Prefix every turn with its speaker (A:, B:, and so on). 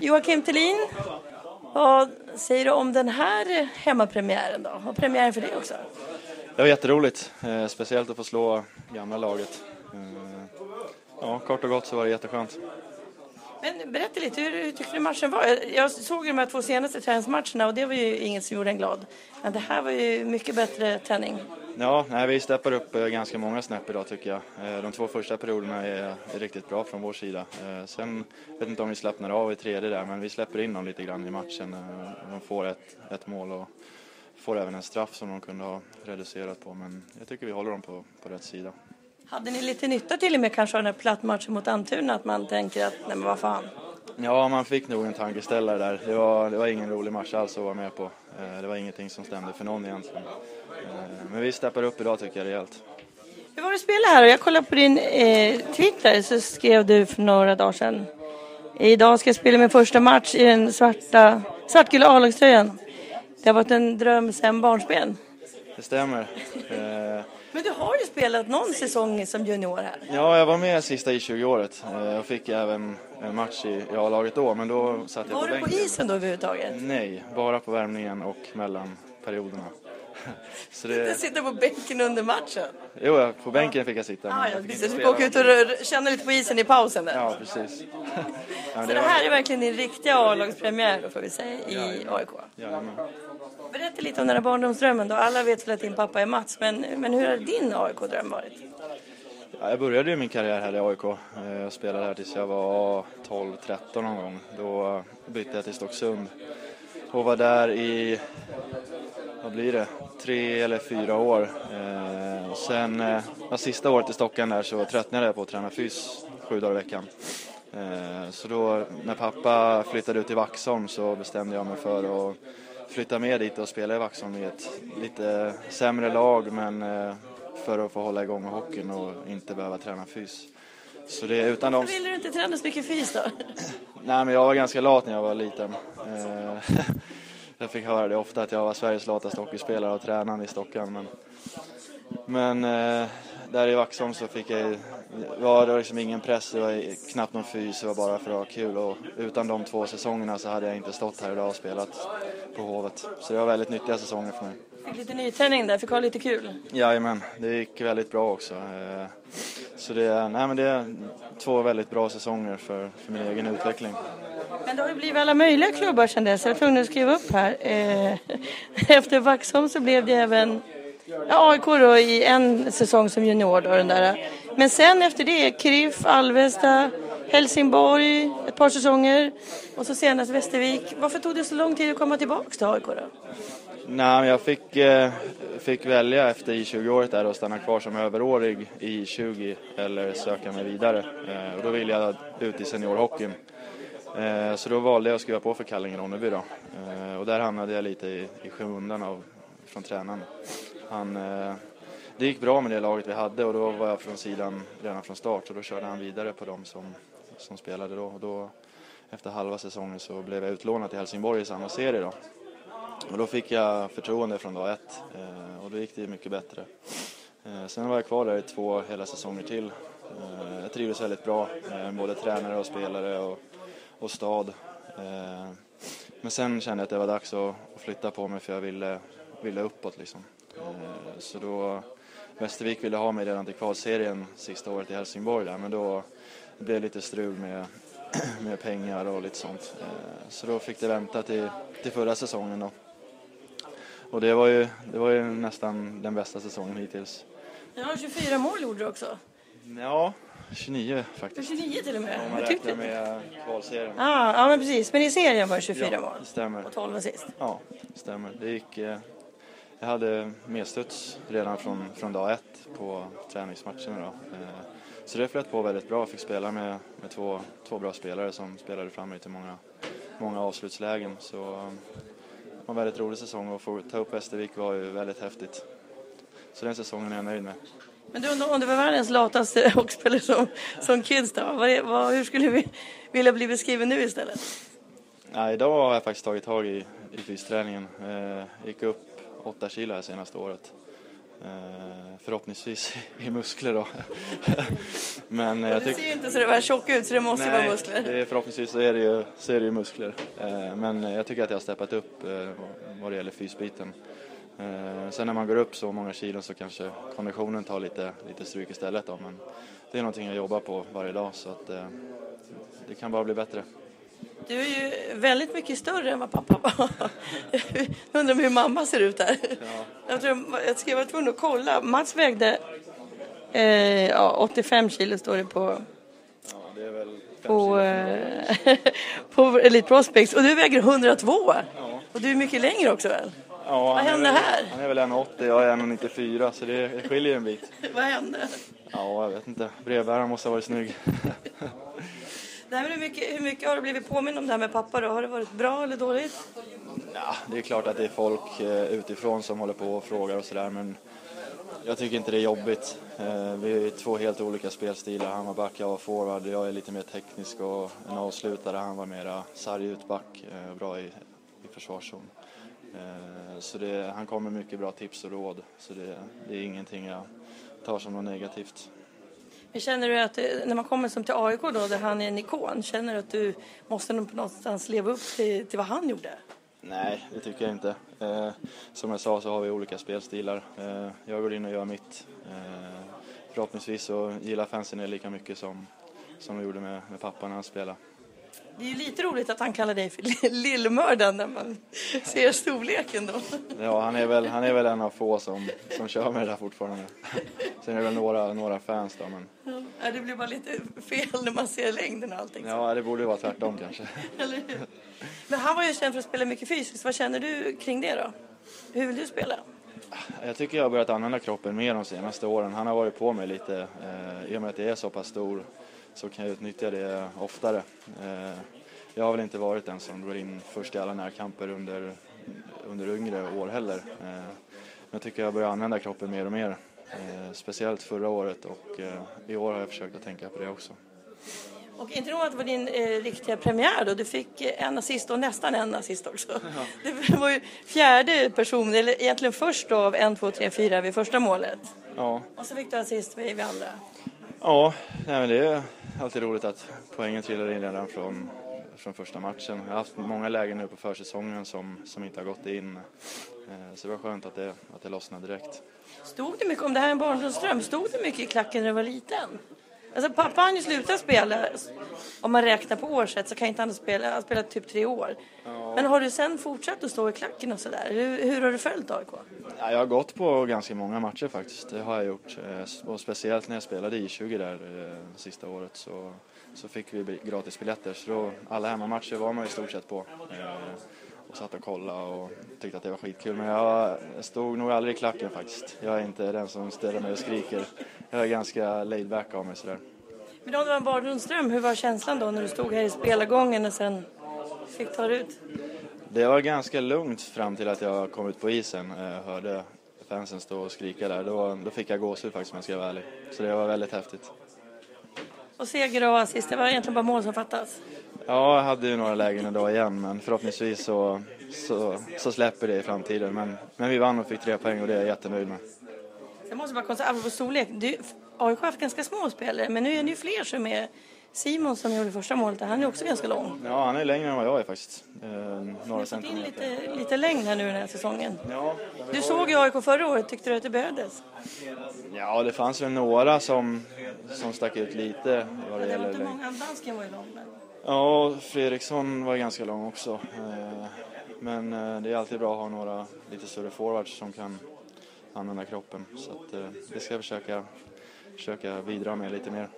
A: Joakim Thelin, vad säger du om den här hemmapremiären då? Och premiären för dig också?
B: Det var jätteroligt, eh, speciellt att få slå gamla laget. Eh, ja, kort och gott så var det jätteskönt.
A: Men berätta lite, hur, hur tyckte du matchen var? Jag- såg ju de här två senaste träningsmatcherna och det var ju inget som gjorde en glad. Men det här var ju mycket bättre träning.
B: Ja, nej, vi steppar upp eh, ganska många snäpp idag tycker jag. Eh, de två första perioderna är, är riktigt bra från vår sida. Eh, sen vet inte om vi slappnar av i tredje där, men vi släpper in dem lite grann i matchen. De får ett, ett mål och får även en straff som de kunde ha reducerat på, men jag tycker vi håller dem på, på rätt sida.
A: Hade ni lite nytta till och med kanske av den här plattmatchen mot Almtuna? Att man tänker att, nej men vad fan.
B: Ja, man fick nog en tankeställare där. Det var, det var ingen rolig match alls att vara med på. Eh, Det var ingenting som stämde för någon egentligen. Eh, Men vi steppar upp idag tycker jag rejält.
A: Hur var det att spela här? Jag kollade på din eh, Twitter så skrev du för några dagar sedan. Idag ska jag spela min första match i den svarta, svartgula A-lagströjan. Det har varit en dröm sedan barnsben.
B: Det stämmer. Eh,
A: Men du har ju spelat någon säsong som junior här.
B: Ja, jag var med sista i 20-året och fick även en match i, A-laget då, men då satt jag
A: Var
B: på
A: du på isen då överhuvudtaget?
B: Nej, bara på värmningen och mellan perioderna. Så det,
A: Du sitter på bänken under matchen.
B: jo, ja, på bänken fick jag sitta.
A: Ah, ja,
B: fick
A: precis. Du får åka ut och känna lite på isen i pausen där.
B: Ja, precis. Ja,
A: Så
B: det
A: här är verkligen din riktiga A-lagspremiär får vi säga i AIK.
B: Jajamän.
A: Berätta lite om den här barndomsdrömmen då. Alla vet väl att din pappa är Mats, men, men hur har din AIK-dröm varit?
B: Ja, jag började ju min karriär här i AIK. Eh, Jag spelade här tills jag var 12-13 någon gång. Då bytte jag till Stocksund och var där i, vad blir det, tre eller fyra år. Eh, sen, eh, sista året i Stockholm där så tröttnade jag på att träna fys sju dagar i veckan. Eh, så då när pappa flyttade ut till Vaxholm så bestämde jag mig för att flytta med dit och spela i Vaxholm i ett lite sämre lag men eh, för att få hålla igång med hockeyn och inte behöva träna fys. Så det är utan dem...
A: Vill du inte träna så mycket fys då?
B: Nej men jag var ganska lat när jag var liten. Jag fick höra det ofta att jag var Sveriges lataste hockeyspelare och tränaren i Stockholm. Men, men eh, där i Vaxholm så fick jag var det liksom ingen press, det var knappt någon fys, det var bara för att ha kul. Och utan de två säsongerna så hade jag inte stått här idag och spelat på Hovet. Så det var väldigt nyttiga säsonger för mig.
A: Lite nyträning där, fick ha lite kul.
B: Jajamän, det gick väldigt bra också. Eh, Så det är, nej men det är två väldigt bra säsonger för, för min egen utveckling.
A: Men det har ju blivit alla möjliga klubbar sedan dess. Jag var tvungen att skriva upp här. Eh, efter Vaxholm så blev det även ja, AIK då i en säsong som junior då, den där. Men sen efter det, Kriff, Alvesta, Helsingborg, ett par säsonger och så senast Västervik. Varför tog det så lång tid att komma tillbaka till AIK då?
B: Nej, jag fick, eh, fick välja efter I20-året där att stanna kvar som överårig i I20 eller söka mig vidare. Eh, och då ville jag ut i seniorhockeyn. Eh, så då valde jag att skriva på för Kallinge-Ronneby då. Eh, och där hamnade jag lite i, i skymundan av, från tränaren. Han, eh, det gick bra med det laget vi hade och då var jag från sidan redan från start och då körde han vidare på dem som, som spelade då. Och då. Efter halva säsongen så blev jag utlånad till Helsingborg i samma serie då. Och då fick jag förtroende från dag ett och då gick det mycket bättre. Sen var jag kvar där i två hela säsonger till. Jag trivdes väldigt bra med både tränare och spelare och, och stad. Eh, men sen kände jag att det var dags att, flytta på mig för jag ville, ville uppåt liksom. Eh, så då Västervik ville ha mig redan till kvalserien sista året i Helsingborg där men då blev det lite strul med, med pengar och lite sånt. Eh, så då fick det vänta till, till förra säsongen då. Och det var, ju, det var ju nästan den bästa säsongen hittills.
A: Ja, 24 mål gjorde du också.
B: Ja, 29 faktiskt.
A: 29 till och med.
B: Om man räknar med kvalserien.
A: Ah, ja, men precis. Men i serien var det 24
B: Ja,
A: mål.
B: det stämmer.
A: Och 12 assist.
B: Ja, det stämmer. Det gick, eh, jag hade medstuds redan från, från dag ett på träningsmatcherna. Då. Eh, så det flöt på väldigt bra. Jag fick spela med, med två, två bra spelare som spelade fram mig till många, många avslutslägen. Så eh, det var en väldigt rolig säsong och att få ta upp Västervik var ju väldigt häftigt. Så den säsongen är jag nöjd med.
A: Men du, om du var världens lataste hockeyspelare som, som kids då, vad, vad, hur skulle vi vilja bli beskriven nu istället?
B: Ja, idag har jag faktiskt tagit tag i, i fysträningen. Eh, gick upp 8 kilo här senaste året. Eh, förhoppningsvis i muskler då.
A: Men jag du ser ju inte så det tjock ut så det måste
B: nej,
A: vara muskler.
B: Det förhoppningsvis så är det ju, så är det ju muskler. Eh, men jag tycker att jag har steppat upp vad det gäller fysbiten. Sen när man går upp så många kilon så kanske konditionen tar lite, lite stryk istället då. Men det är någonting jag jobbar på varje dag så att det kan bara bli bättre.
A: Du är ju väldigt mycket större än vad pappa var. Jag undrar hur mamma ser ut där. Ja. Jag, tror, jag ska vara tvungen att kolla. Mats vägde eh, ja, 85 kilo står det på.
B: Ja, det är väl
A: på, eh, på Elite Prospects. Och du väger 102. Ja. Och du är mycket längre också väl?
B: Ja,
A: Vad hände
B: väl,
A: här?
B: Han är väl 1,80 jag är 1,94 så det, det skiljer en bit.
A: Vad hände?
B: Ja, jag vet inte. Brevbäraren måste ha varit snygg.
A: Det här hur, mycket, hur mycket har du blivit påmind om det här med pappa då? Har det varit bra eller dåligt?
B: Ja, det är klart att det är folk eh, utifrån som håller på och frågar och sådär men jag tycker inte det är jobbigt. Eh, vi är två helt olika spelstilar. Han var back, jag var forward. Jag är lite mer teknisk och en avslutare. Han var mera sarg utback, eh, bra i, i försvarszon. Så det, han kommer med mycket bra tips och råd. Så det, det är ingenting jag tar som något negativt.
A: Men känner du att när man kommer som till AIK då, där han är en ikon, känner du att du måste någonstans leva upp till, till vad han gjorde?
B: Nej, det tycker jag inte. Eh, som jag sa så har vi olika spelstilar. Eh, jag går in och gör mitt. Eh, förhoppningsvis så gillar fansen det lika mycket som, som de gjorde med, med pappa när han spelade.
A: Det är ju lite roligt att han kallar dig för lillmördaren när man ser storleken då.
B: Ja, han är väl, han är väl en av få som, som kör med det där fortfarande. Sen är det väl några, några fans då, men...
A: Ja, det blir bara lite fel när man ser längden och allting.
B: Ja, det borde vara tvärtom kanske.
A: Eller hur? Men han var ju känd för att spela mycket fysiskt. Vad känner du kring det då? Hur vill du spela?
B: Jag tycker jag har börjat använda kroppen mer de senaste åren. Han har varit på mig lite. Eh, I och med att jag är så pass stor så kan jag utnyttja det oftare. Eh, jag har väl inte varit den som går in först i alla närkamper under, under yngre år heller. Eh, men jag tycker jag börjar använda kroppen mer och mer. Eh, speciellt förra året och i år har jag försökt att tänka på det också.
A: Och inte nog att det var din eh, riktiga premiär då, du fick en assist och nästan en assist också. Ja. Det var ju fjärde person, eller egentligen först då av en, två, tre, fyra vid första målet.
B: Ja.
A: Och så fick du assist vid, vid andra.
B: Ja, nej, men det är alltid roligt att poängen trillar in redan från, från första matchen. Jag har haft många lägen nu på försäsongen som, som inte har gått in. Eh, så det var skönt att det, att det lossnade direkt.
A: Stod det mycket, om det här är en barndomsdröm, stod det mycket i klacken när du var liten? Alltså pappa han ju slutat spela, om man räknar på årsrätt så kan inte han spela, han spelat typ tre år. Ja. Men har du sen fortsatt att stå i klacken och sådär? Hur, hur har du följt AIK?
B: Ja, jag har gått på ganska många matcher faktiskt, det har jag gjort. Eh, och speciellt när jag spelade i 20 där eh, sista året så, så fick vi gratisbiljetter. Så då, alla hemmamatcher var man i stort sett på. Eh, och satt och kollade och tyckte att det var skitkul. Men jag stod nog aldrig i klacken faktiskt. Jag är inte den som ställer mig och skriker. Jag är ganska laid back av mig sådär.
A: Men om det var en barndomsdröm, hur var känslan då när du stod här i spelargången och sen fick ta dig ut?
B: Det var ganska lugnt fram till att jag kom ut på isen. Jag eh, hörde fansen stå och skrika där. Då, då fick jag gåshud faktiskt om jag ska vara ärlig. Så det var väldigt häftigt.
A: Och seger och assist, det var egentligen bara mål som fattas?
B: Ja, jag hade ju några lägen idag igen men förhoppningsvis så, så, så släpper det i framtiden. Men, men vi vann och fick tre poäng och det är jag jättenöjd med.
A: Jag måste bara konstatera, apropå storlek, du, AIK har haft ganska små spelare men nu är det ju fler som är Simon som gjorde första målet, han är också ganska lång.
B: Ja, han är längre än vad jag är faktiskt.
A: Eh, några centimeter. in lite, lite längd här nu den här säsongen. Ja, du såg ju AIK förra året, tyckte du att det behövdes?
B: Ja, det fanns väl några som, som stack ut lite.
A: Vad det, ja, det var inte många, dansken var ju lång. Men...
B: Ja, Fredriksson var ganska lång också. Eh, men eh, det är alltid bra att ha några lite större forwards som kan använda kroppen. Så att, eh, det ska jag försöka, försöka bidra med lite mer.